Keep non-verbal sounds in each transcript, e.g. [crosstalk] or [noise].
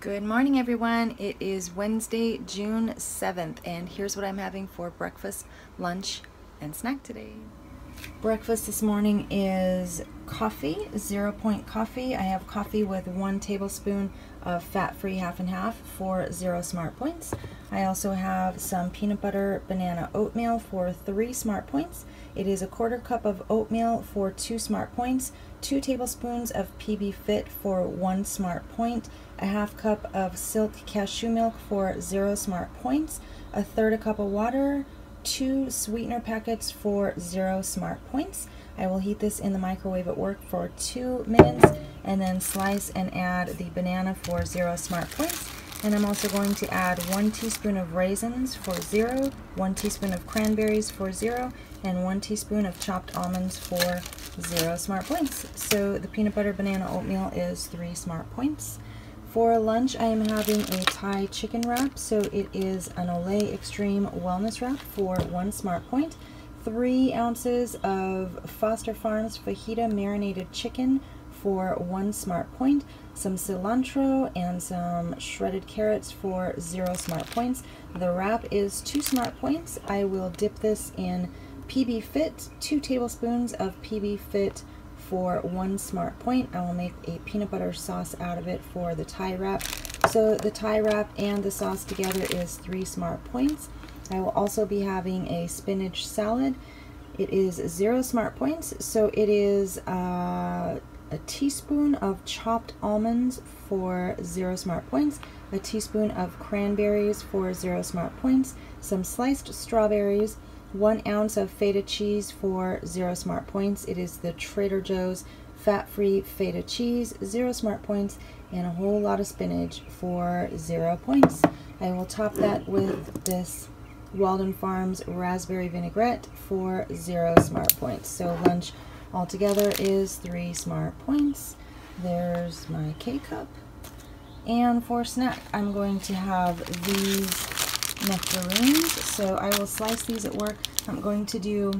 Good morning, everyone. It is Wednesday, June 7th, and here's what I'm having for breakfast, lunch, and snack today. Breakfast this morning is coffee, zero point coffee. I have coffee with one tablespoon of fat-free half and half for zero smart points. I also have some peanut butter banana oatmeal for three smart points. It is a quarter cup of oatmeal for two smart points, two tablespoons of PB Fit for one smart point, a half cup of silk cashew milk for zero smart points, a third a cup of water, two sweetener packets for zero smart points. I will heat this in the microwave at work for two minutes and then slice and add the banana for zero smart points. And I'm also going to add one teaspoon of raisins for zero, one teaspoon of cranberries for zero, and one teaspoon of chopped almonds for zero smart points. So the peanut butter banana oatmeal is three smart points. For lunch, I am having a Thai chicken wrap. So it is an Olé Extreme Wellness Wrap for one smart point. Three ounces of Foster Farms fajita marinated chicken for one smart point. Some cilantro and some shredded carrots for zero smart points. The wrap is two smart points. I will dip this in PB Fit, two tablespoons of PB Fit for one smart point. I will make a peanut butter sauce out of it for the Thai wrap. So the Thai wrap and the sauce together is three smart points. I will also be having a spinach salad. It is zero smart points, so it is uh, a teaspoon of chopped almonds for zero smart points, a teaspoon of cranberries for zero smart points, some sliced strawberries, one ounce of feta cheese for zero smart points. It is the Trader Joe's fat-free feta cheese, zero smart points, and a whole lot of spinach for zero points. I will top that with this Walden Farms raspberry vinaigrette for zero smart points. So lunch altogether is three smart points. There's my K-cup. And for snack, I'm going to have these nectarines. So I will slice these at work. I'm going to do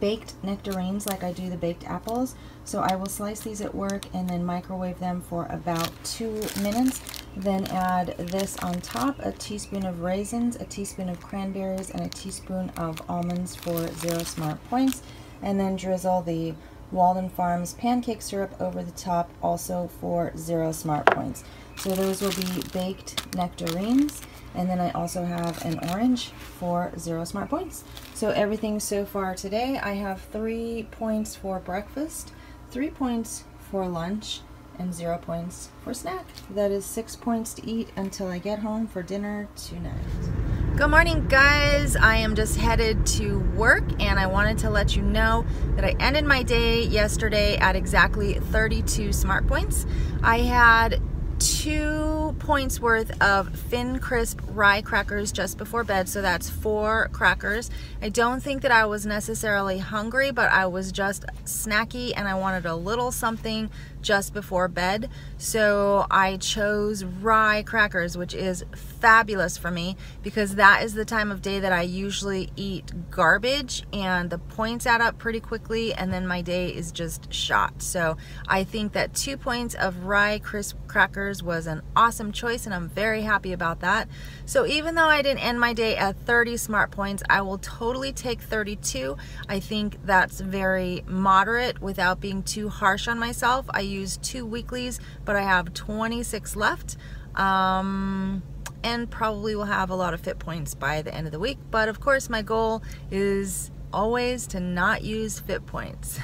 baked nectarines like I do the baked apples. So I will slice these at work and then microwave them for about two minutes. Then add this on top, a teaspoon of raisins, a teaspoon of cranberries, and a teaspoon of almonds for zero smart points. And then drizzle the Walden Farms pancake syrup over the top also for zero smart points. So those will be baked nectarines. And then I also have an orange for zero smart points. So everything so far today, I have three points for breakfast, three points for lunch, and zero points for snack. That is six points to eat until I get home for dinner tonight. Good morning, guys. I am just headed to work and I wanted to let you know that I ended my day yesterday at exactly 32 smart points. I had two points worth of Thin Crisp rye crackers just before bed, so that's four crackers. I don't think that I was necessarily hungry, but I was just snacky and I wanted a little something just before bed. So I chose rye crackers, which is fabulous for me because that is the time of day that I usually eat garbage and the points add up pretty quickly and then my day is just shot. So I think that two points of rye crisp crackers was an awesome choice and I'm very happy about that. So even though I didn't end my day at 30 smart points, I will totally take 32. I think that's very moderate without being too harsh on myself. I used two weeklies, but I have 26 left. Um, and probably will have a lot of fit points by the end of the week. But of course, my goal is always to not use fit points.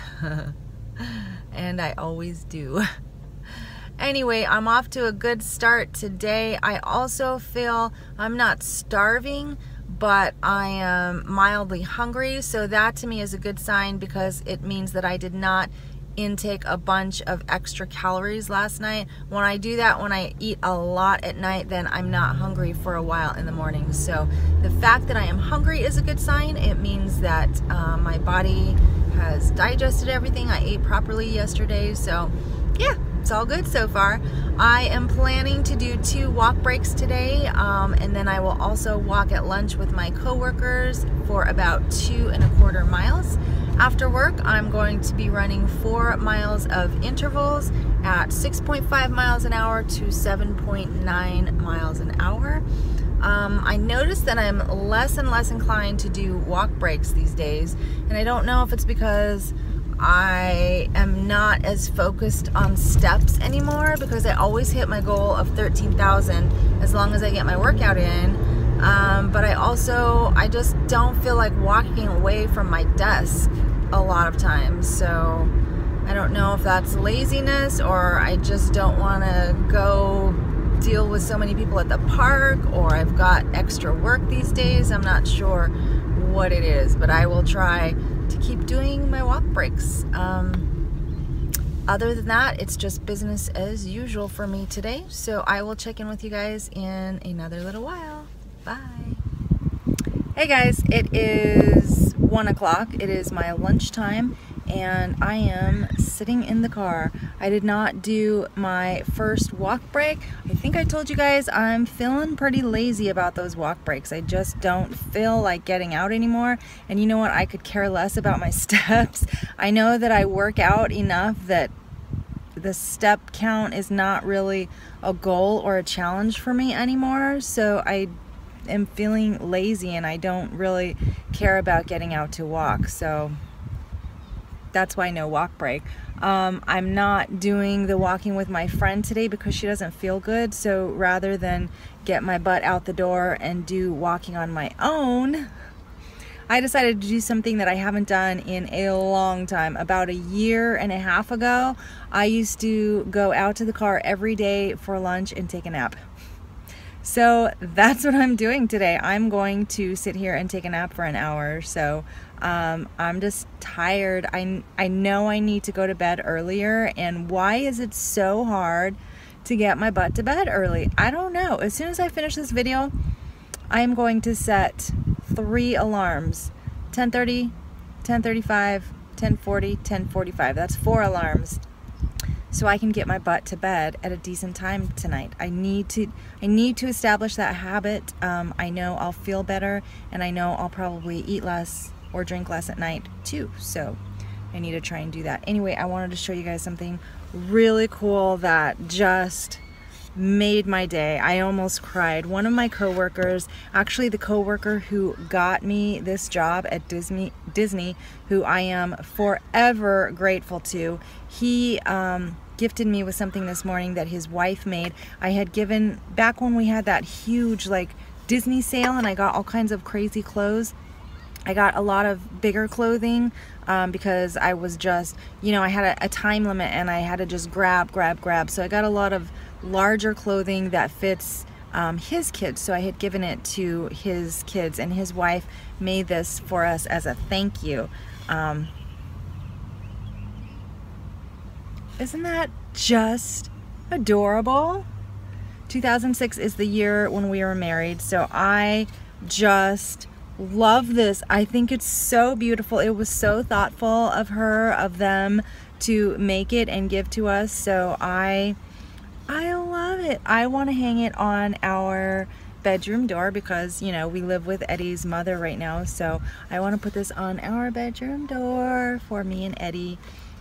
[laughs] and I always do. [laughs] Anyway, I'm off to a good start today. I also feel I'm not starving, but I am mildly hungry. So that to me is a good sign because it means that I did not intake a bunch of extra calories last night. When I do that, when I eat a lot at night, then I'm not hungry for a while in the morning. So the fact that I am hungry is a good sign. It means that uh, my body has digested everything. I ate properly yesterday. So yeah, it's all good so far. I am planning to do two walk breaks today, um, and then I will also walk at lunch with my coworkers for about two and a quarter miles. After work, I'm going to be running four miles of intervals at 6.5 miles an hour to 7.9 miles an hour. Um, I noticed that I'm less and less inclined to do walk breaks these days, and I don't know if it's because I am not as focused on steps anymore because I always hit my goal of 13,000 as long as I get my workout in. Um, but I also, I just don't feel like walking away from my desk a lot of times. So I don't know if that's laziness or I just don't want to go deal with so many people at the park or I've got extra work these days. I'm not sure what it is, but I will try to keep doing my walk breaks. Um, other than that, it's just business as usual for me today. So I will check in with you guys in another little while. Bye. Hey guys, it is one o'clock. It is my lunchtime and I am sitting in the car. I did not do my first walk break. I think I told you guys I'm feeling pretty lazy about those walk breaks. I just don't feel like getting out anymore. And you know what? I could care less about my [laughs] steps. I know that I work out enough that the step count is not really a goal or a challenge for me anymore. So I am feeling lazy and I don't really care about getting out to walk. So that's why no walk break. Um, I'm not doing the walking with my friend today because she doesn't feel good. So rather than get my butt out the door and do walking on my own, I decided to do something that I haven't done in a long time. About a year and a half ago, I used to go out to the car every day for lunch and take a nap. So that's what I'm doing today. I'm going to sit here and take a nap for an hour. So um, I'm just tired. I, I know I need to go to bed earlier. And why is it so hard to get my butt to bed early? I don't know. As soon as I finish this video, I am going to set three alarms 1030, 1035, 1040, 1045. That's four alarms so I can get my butt to bed at a decent time tonight. I need to I need to establish that habit. Um, I know I'll feel better and I know I'll probably eat less or drink less at night too. So I need to try and do that. Anyway, I wanted to show you guys something really cool that just made my day. I almost cried. One of my coworkers, actually the coworker who got me this job at Disney, Disney, who I am forever grateful to, he um, gifted me with something this morning that his wife made. I had given back when we had that huge like Disney sale and I got all kinds of crazy clothes. I got a lot of bigger clothing um, because I was just, you know, I had a, a time limit and I had to just grab, grab, grab. So I got a lot of larger clothing that fits um, his kids. So I had given it to his kids, and his wife made this for us as a thank you. Um, isn't that just adorable? 2006 is the year when we were married, so I just love this. I think it's so beautiful. It was so thoughtful of her, of them to make it and give to us. So I I love it. I want to hang it on our bedroom door because, you know, we live with Eddie's mother right now. So I want to put this on our bedroom door for me and Eddie.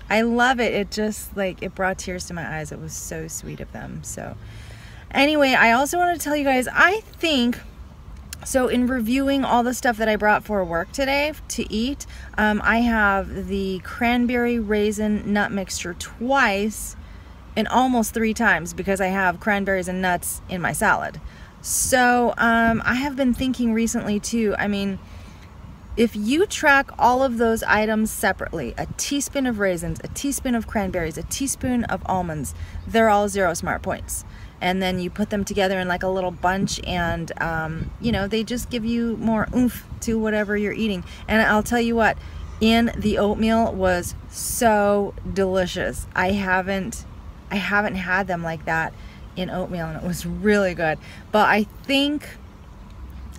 I love it. It just like, it brought tears to my eyes. It was so sweet of them. So anyway, I also want to tell you guys, I think so in reviewing all the stuff that I brought for work today to eat, um, I have the cranberry raisin nut mixture twice and almost three times because I have cranberries and nuts in my salad. So um, I have been thinking recently too, I mean, if you track all of those items separately, a teaspoon of raisins, a teaspoon of cranberries, a teaspoon of almonds, they're all zero smart points. And then you put them together in like a little bunch and, um, you know, they just give you more oomph to whatever you're eating. And I'll tell you what, in the oatmeal was so delicious. I haven't I haven't had them like that in oatmeal and it was really good. But I think,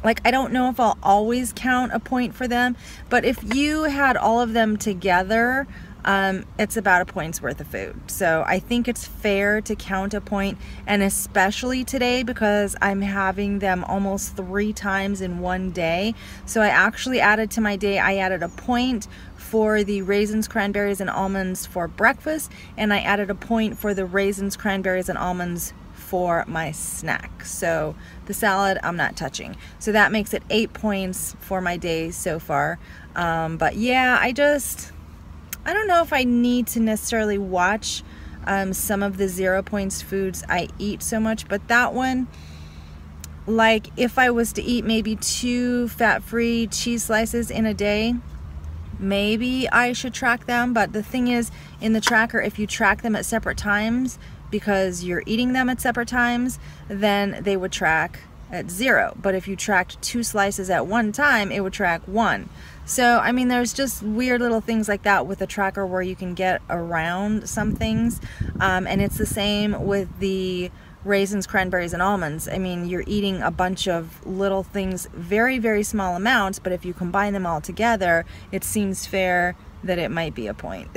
like, I don't know if I'll always count a point for them, but if you had all of them together, um, it's about a point's worth of food. So I think it's fair to count a point, and especially today because I'm having them almost three times in one day. So I actually added to my day, I added a point for the raisins, cranberries, and almonds for breakfast, and I added a point for the raisins, cranberries, and almonds for my snack. So the salad I'm not touching. So that makes it eight points for my day so far. Um, but yeah, I just, I don't know if I need to necessarily watch um, some of the zero points foods I eat so much, but that one, like if I was to eat maybe two fat-free cheese slices in a day, maybe I should track them. But the thing is, in the tracker, if you track them at separate times, because you're eating them at separate times, then they would track at zero. But if you tracked two slices at one time, it would track one. So, I mean, there's just weird little things like that with a tracker where you can get around some things. Um, and it's the same with the raisins, cranberries, and almonds. I mean, you're eating a bunch of little things, very, very small amounts, but if you combine them all together, it seems fair that it might be a point.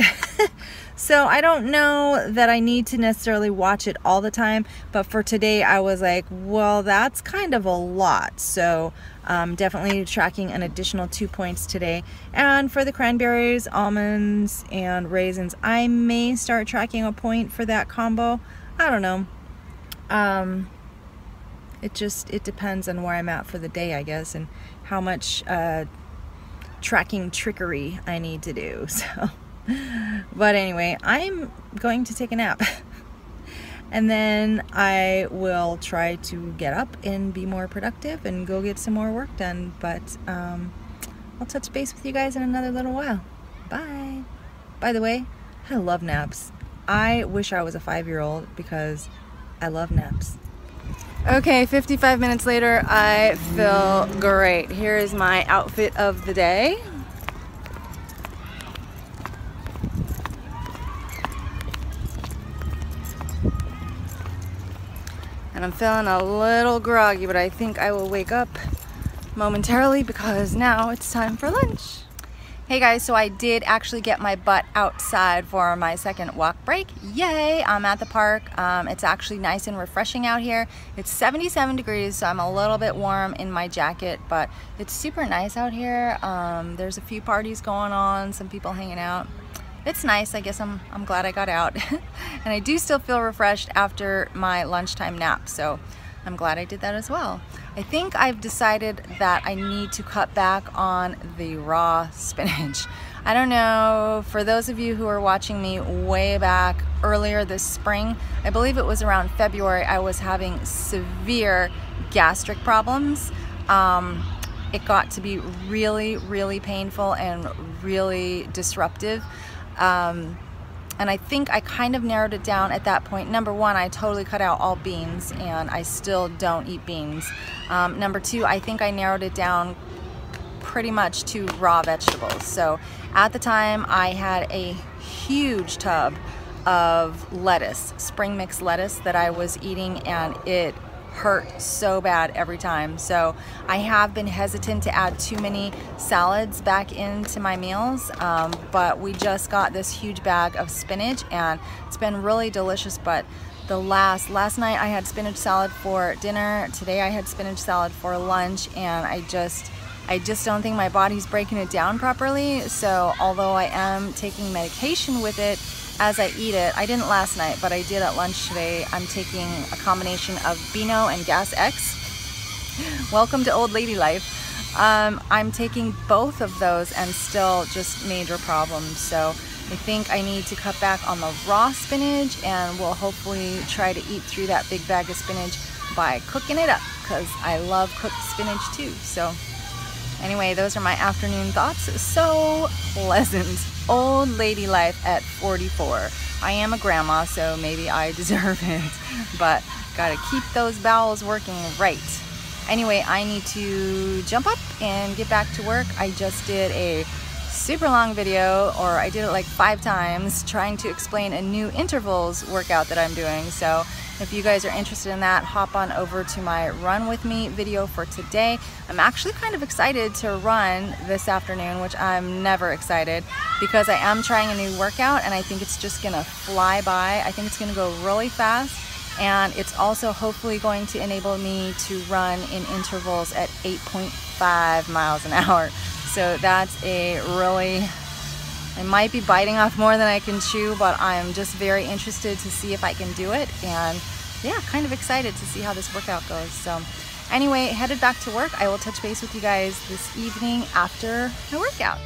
[laughs] so I don't know that I need to necessarily watch it all the time, but for today I was like, well, that's kind of a lot. So um, definitely tracking an additional two points today. And for the cranberries, almonds, and raisins, I may start tracking a point for that combo. I don't know. Um, it just, it depends on where I'm at for the day, I guess, and how much uh, tracking trickery I need to do. [laughs] So, but anyway, I'm going to take a nap. [laughs] and then I will try to get up and be more productive and go get some more work done. But um, I'll touch base with you guys in another little while. Bye. By the way, I love naps. I wish I was a five-year-old because I love naps. Okay, 55 minutes later, I feel great. Here is my outfit of the day. And I'm feeling a little groggy, but I think I will wake up momentarily because now it's time for lunch. Hey guys, so I did actually get my butt outside for my second walk break. Yay! I'm at the park. Um, it's actually nice and refreshing out here. It's 77 degrees, so I'm a little bit warm in my jacket, but it's super nice out here. Um, there's a few parties going on, some people hanging out. It's nice. I guess I'm, I'm glad I got out. [laughs] and I do still feel refreshed after my lunchtime nap, so I'm glad I did that as well. I think I've decided that I need to cut back on the raw spinach. [laughs] I don't know, for those of you who are watching me way back earlier this spring, I believe it was around February, I was having severe gastric problems. Um, it got to be really, really painful and really disruptive. Um, and I think I kind of narrowed it down at that point. Number one, I totally cut out all beans and I still don't eat beans. Um, number two, I think I narrowed it down pretty much to raw vegetables. So at the time I had a huge tub of lettuce, spring mix lettuce that I was eating and it hurt so bad every time. So I have been hesitant to add too many salads back into my meals, um, but we just got this huge bag of spinach and it's been really delicious, but the last, last night I had spinach salad for dinner, today I had spinach salad for lunch and I just, I just don't think my body's breaking it down properly. So although I am taking medication with it, as I eat it, I didn't last night, but I did at lunch today. I'm taking a combination of Beano and Gas X. Welcome to old lady life. Um, I'm taking both of those and still just major problems. So I think I need to cut back on the raw spinach and we'll hopefully try to eat through that big bag of spinach by cooking it up because I love cooked spinach too. So Anyway, those are my afternoon thoughts. So pleasant. Old lady life at 44. I am a grandma, so maybe I [laughs] deserve it. But gotta keep those bowels working right. Anyway, I need to jump up and get back to work. I just did a super long video, or I did it like five times, trying to explain a new intervals workout that I'm doing. So if you guys are interested in that, hop on over to my Run With Me video for today. I'm actually kind of excited to run this afternoon, which I'm never excited because I am trying a new workout and I think it's just gonna fly by. I think it's gonna go really fast and it's also hopefully going to enable me to run in intervals at 8.5 miles an hour. So that's a really I might be biting off more than I can chew, but I'm just very interested to see if I can do it. And yeah, kind of excited to see how this workout goes. So anyway, headed back to work. I will touch base with you guys this evening after my workout.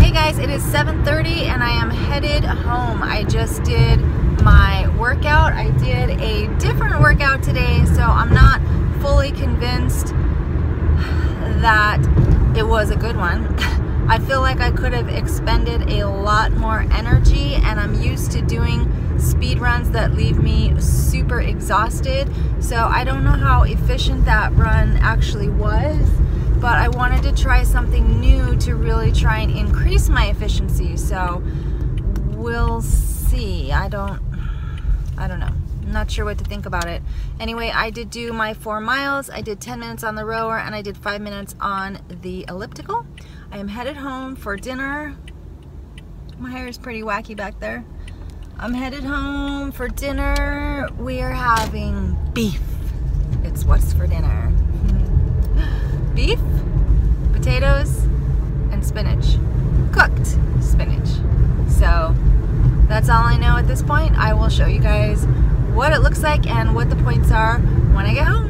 Hey guys, it is 7.30 and I am headed home. I just did my workout. I did a different workout today, so I'm not fully convinced that it was a good one. [laughs] I feel like I could have expended a lot more energy and I'm used to doing speed runs that leave me super exhausted. So I don't know how efficient that run actually was, but I wanted to try something new to really try and increase my efficiency. So we'll see. I don't I don't know. I'm sure what to think about it. Anyway, I did do my four miles. I did 10 minutes on the rower and I did five minutes on the elliptical. I am headed home for dinner. My hair is pretty wacky back there. I'm headed home for dinner. We are having beef. It's what's for dinner. [laughs] beef, potatoes, and spinach. Cooked spinach. So that's all I know at this point. I will show you guys what it looks like and what the points are when I get home.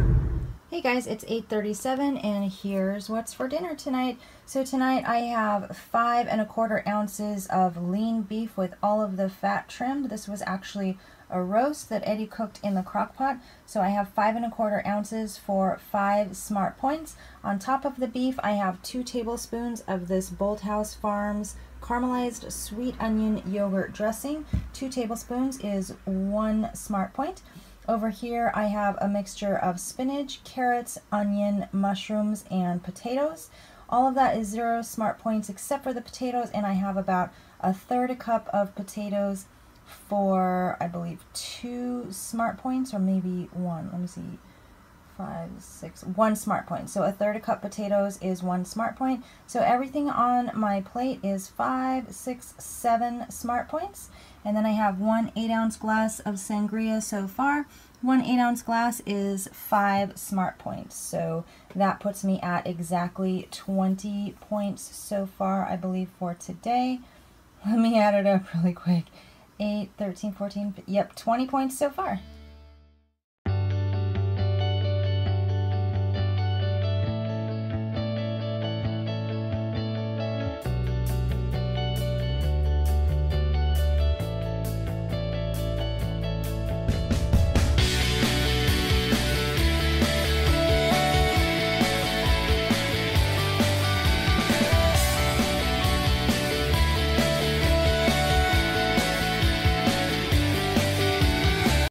Hey guys, it's 8.37 and here's what's for dinner tonight. So tonight I have five and a quarter ounces of lean beef with all of the fat trimmed. This was actually a roast that Eddie cooked in the crock pot. So I have five and a quarter ounces for five smart points. On top of the beef, I have two tablespoons of this Bolthouse Farms caramelized sweet onion yogurt dressing. Two tablespoons is one smart point. Over here I have a mixture of spinach, carrots, onion, mushrooms, and potatoes. All of that is zero smart points except for the potatoes, and I have about a third a cup of potatoes for, I believe, two smart points, or maybe one. Let me see five, six, one smart point. So a third a cup potatoes is one smart point. So everything on my plate is five, six, seven smart points. And then I have one eight ounce glass of sangria so far. One eight ounce glass is five smart points. So that puts me at exactly 20 points so far, I believe, for today. Let me add it up [laughs] really quick. 8, 13, 14, yep, 20 points so far.